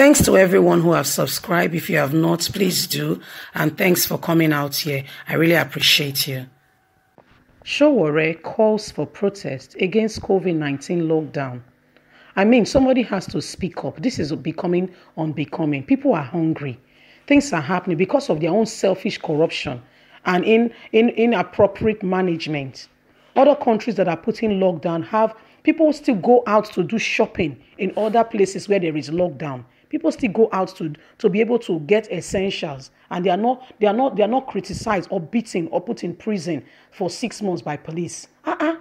Thanks to everyone who have subscribed. If you have not, please do. And thanks for coming out here. I really appreciate you. Sowore calls for protest against COVID-19 lockdown. I mean, somebody has to speak up. This is becoming unbecoming. People are hungry. Things are happening because of their own selfish corruption and in, in inappropriate management. Other countries that are putting lockdown have people still go out to do shopping in other places where there is lockdown. People still go out to to be able to get essentials and they are not they are not they are not criticized or beaten or put in prison for six months by police. Uh-uh.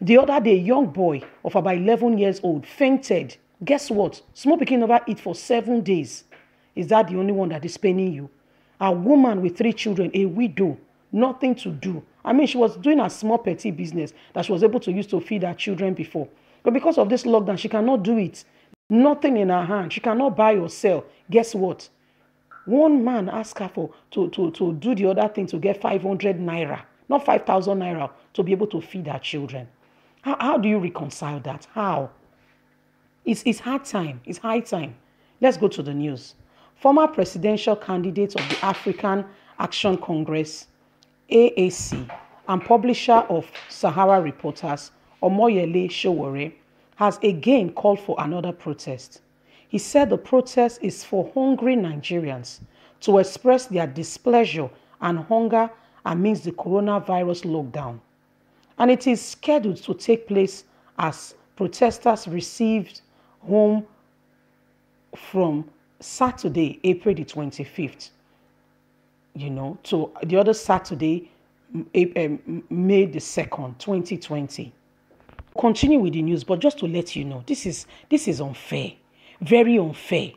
the other day young boy of about 11 years old fainted. Guess what? Small pikin never eat for seven days. Is that the only one that is paining you a woman with three children a widow nothing to do i mean she was doing a small petty business that she was able to use to feed her children before but because of this lockdown she cannot do it nothing in her hand. She cannot buy or sell. Guess what? One man asked her for to, to, to do the other thing to get 500 naira, not 5,000 naira, to be able to feed her children. How, how do you reconcile that? How? It's, it's hard time. It's high time. Let's go to the news. Former presidential candidate of the African Action Congress, AAC, and publisher of Sahara Reporters, Omoyele Sowore, has again called for another protest. He said the protest is for hungry Nigerians to express their displeasure and hunger amidst the coronavirus lockdown. And it is scheduled to take place as protesters received home from Saturday, April the 25th, you know, to the other Saturday, May the 2nd, 2020 continue with the news, but just to let you know, this is this is unfair, very unfair.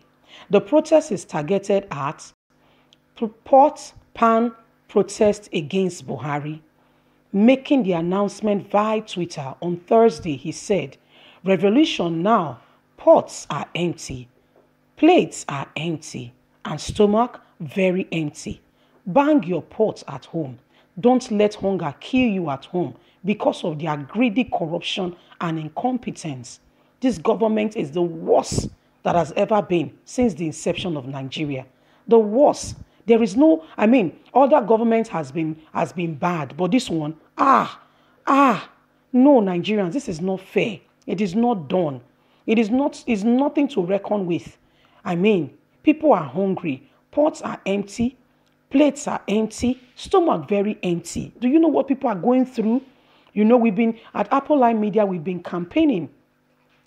The protest is targeted at Port Pan protest against Buhari. Making the announcement via Twitter on Thursday, he said, Revolution now, pots are empty, plates are empty, and stomach very empty. Bang your pots at home. Don't let hunger kill you at home because of their greedy corruption and incompetence. This government is the worst that has ever been since the inception of Nigeria. The worst. There is no, I mean, other government has been has been bad, but this one, ah, ah, no, Nigerians, this is not fair. It is not done. It is not, is nothing to reckon with. I mean, people are hungry, pots are empty, plates are empty, stomach very empty. Do you know what people are going through? You know, we've been at Applelime Media, we've been campaigning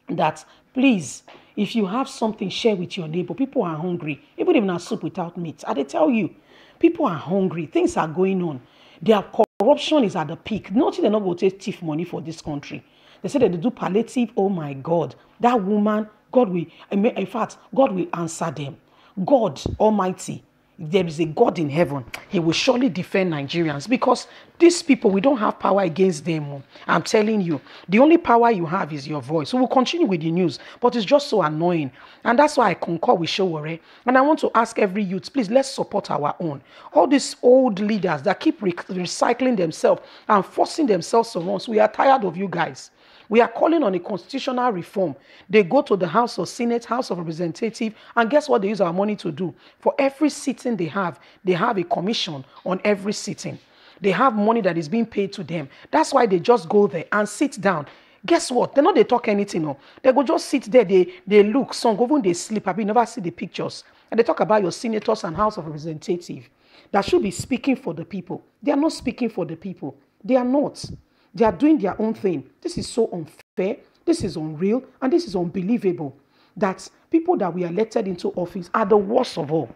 that please, if you have something, share with your neighbor. People are hungry, even if not soup without meat. I they tell you, people are hungry. Things are going on. Their corruption is at the peak. Nothing they're not going to take thief money for this country. They say that they do palliative. Oh my God, that woman, God will. In fact, God will answer them. God Almighty there is a God in heaven, He will surely defend Nigerians because these people, we don't have power against them. Oh. I'm telling you, the only power you have is your voice. So we'll continue with the news, but it's just so annoying. And that's why I concur with Sowore. And I want to ask every youth, please, let's support our own. All these old leaders that keep re- recycling themselves and forcing themselves on us, we are tired of you guys. We are calling on a constitutional reform. They go to the House of Senate, House of Representative, and guess what they use our money to do? For every sitting they have, they have a commission on every sitting. They have money that is being paid to them. That's why they just go there and sit down. Guess what? They know they talk anything. No. They go just sit there, they, they look, some even they sleep. I mean, never see the pictures. And they talk about your senators and House of Representative that should be speaking for the people. They are not speaking for the people. They are not. They are doing their own thing. This is so unfair. This is unreal. And this is unbelievable that people that we elected into office are the worst of all.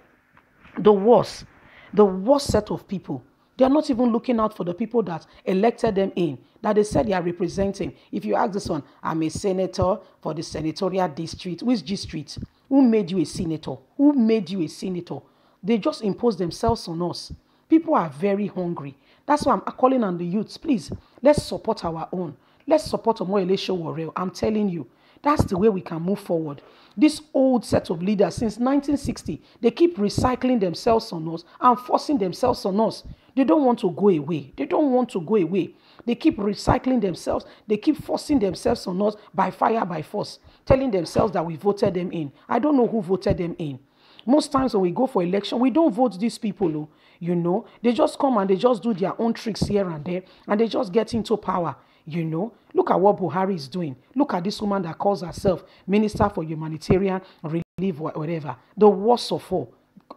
The worst. The worst set of people. They are not even looking out for the people that elected them in, that they said they are representing. If you ask this one, I'm a senator for the senatorial district. Which district? Who made you a senator? Who made you a senator? They just impose themselves on us. People are very hungry. That's why I'm calling on the youths. Please, let's support our own. Let's support Omoyele Sowore. I'm telling you, that's the way we can move forward. This old set of leaders since 1960, they keep recycling themselves on us and forcing themselves on us. They don't want to go away. They don't want to go away. They keep recycling themselves. They keep forcing themselves on us by fire, by force, telling themselves that we voted them in. I don't know who voted them in. Most times when we go for election, we don't vote these people. Oh, you know, they just come and they just do their own tricks here and there, and they just get into power. You know, look at what Buhari is doing. Look at this woman that calls herself Minister for Humanitarian Relief, whatever. The worst of all.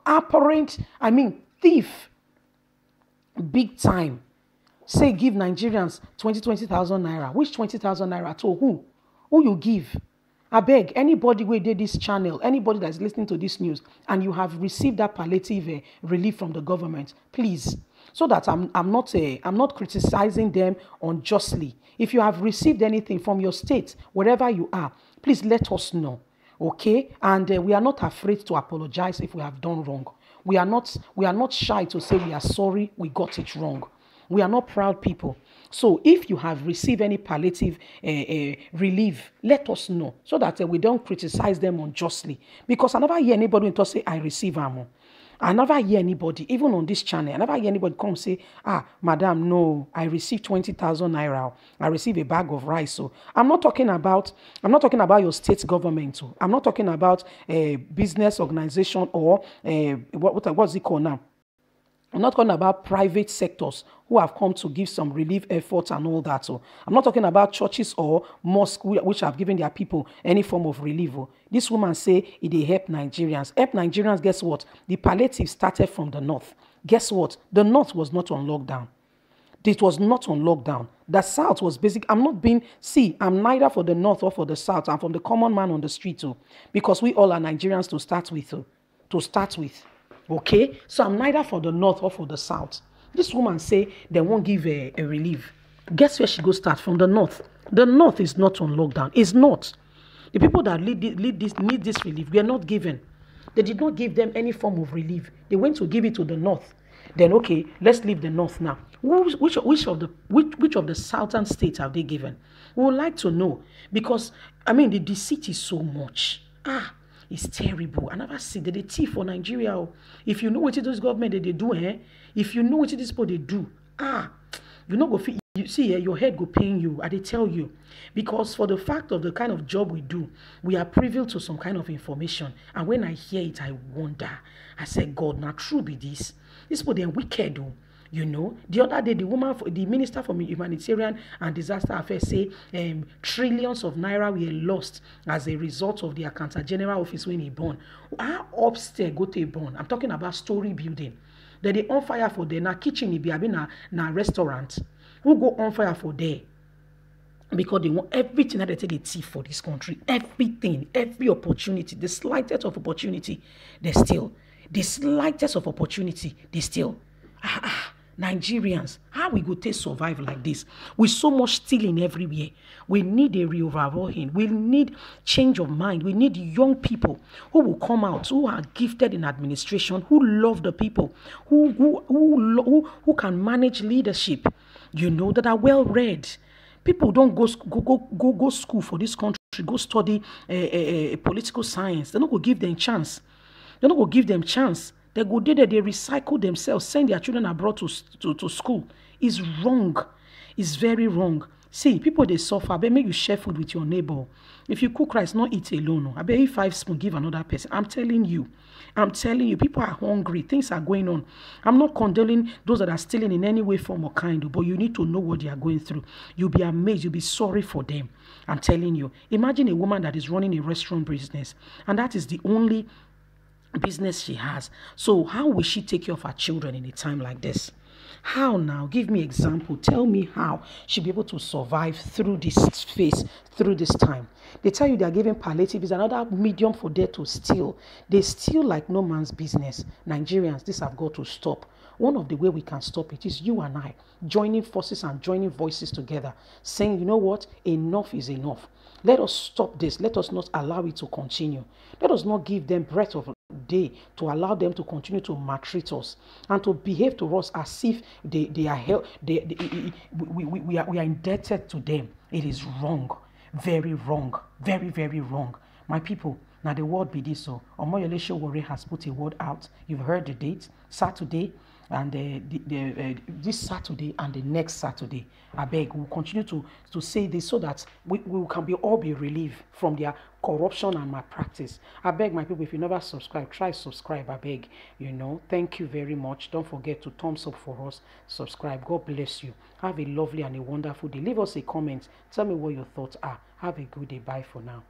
Apparent, I mean, thief. Big time. Say give Nigerians 20, 20,000 naira. Which 20,000 naira to who? Who you give? I beg anybody who did this channel, anybody that's listening to this news, and you have received that palliative uh, relief from the government, please, so that I'm, I'm not uh, I'm not criticizing them unjustly. If you have received anything from your state, wherever you are, please let us know, okay? And uh, we are not afraid to apologize if we have done wrong. We are not we are not shy to say we are sorry, we got it wrong. We are not proud people. So if you have received any palliative uh, uh, relief, let us know so that uh, we don't criticize them unjustly. Because I never hear anybody to say, I receive ammo. I never hear anybody, even on this channel, I never hear anybody come say, ah, madam, no, I received 20,000 naira. I received a bag of rice. So I'm not talking about, I'm not talking about your state government. So I'm not talking about a business organization or a, what, what, what's it called now? I'm not talking about private sectors who have come to give some relief efforts and all that. So I'm not talking about churches or mosques which have given their people any form of relief. Oh. This woman say it they help Nigerians. Help Nigerians, guess what? The palliative started from the north. Guess what? The north was not on lockdown. It was not on lockdown. The south was basic. I'm not being, see, I'm neither for the north or for the south. I'm from the common man on the street too. Because we all are Nigerians to start with. Oh. To start with. Okay? So I'm neither for the north or for the south. This woman say they won't give a, a relief. Guess where she go start? From the north. The north is not on lockdown. It's not. The people that lead, lead this, need this relief we are not given. They did not give them any form of relief. They went to give it to the north. Then okay, let's leave the north now. Which, which of the which, which of the southern states have they given? We would like to know because I mean the deceit is so much. Ah, is terrible. I never see that they thief for Nigeria. Oh. If you know what this government they, they do, eh? If you know what these people they do, ah, you know go fit you see eh, your head go pain you i dey tell you because for the fact of the kind of job we do we are privy to some kind of information and when i hear it i wonder i say god now true be this this people dem wicked oh. You know, the other day, the woman, the minister for humanitarian and disaster affairs say um, trillions of naira were lost as a result of the accountant general office when he born. How upstairs go to born? I'm talking about story building. Then they on fire for there. Now kitchen it be abi na na restaurant. Who go on fire for there? because they want everything that they take a for this country. Everything, every opportunity, the slightest of opportunity, they steal. The slightest of opportunity, they steal. Ah, ah. Nigerians, how we go take survive like this? With so much stealing everywhere. We need a reoverhauling. We need change of mind. We need young people who will come out, who are gifted in administration, who love the people, who who who, who, who can manage leadership, you know, that are well read. People don't go go go go, go school for this country, go study uh, uh, political science. They're not going to give them chance. They're not going to give them chance. They go there, they recycle themselves, send their children abroad to, to, to school. It's wrong. It's very wrong. See, people they suffer. I bet make you share food with your neighbor. If you cook rice, not eat alone. Oh. I bet you five spoon, give another person. I'm telling you. I'm telling you, people are hungry. Things are going on. I'm not condoning those that are stealing in any way, form, or kind, oh, but you need to know what they are going through. You'll be amazed. You'll be sorry for them. I'm telling you. Imagine a woman that is running a restaurant business, and that is the only business she has. So how will she take care of her children in a time like this? How now? Give me example. Tell me how she'll be able to survive through this phase, through this time. They tell you they are giving palliative is another medium for them to steal. They steal like no man's business. Nigerians, this have got to stop. One of the way we can stop it is you and I joining forces and joining voices together, saying, you know what, enough is enough. Let us stop this. Let us not allow it to continue. Let us not give them breath of day to allow them to continue to maltreat us and to behave to us as if they, they are held, they, they, we, we, we, are, we are indebted to them. It is wrong. Very wrong. Very, very wrong. My people, now the word be this so. Omoyele Sowore has put a word out. You've heard the date. Saturday, and uh, the, the, uh, this Saturday and the next Saturday. I beg, we'll continue to, to say this so that we, we can be all be relieved from their corruption and malpractice. I beg my people, if you never subscribe, try subscribe. I beg, you know. Thank you very much. Don't forget to thumbs up for us. Subscribe. God bless you. Have a lovely and a wonderful day. Leave us a comment. Tell me what your thoughts are. Have a good day. Bye for now.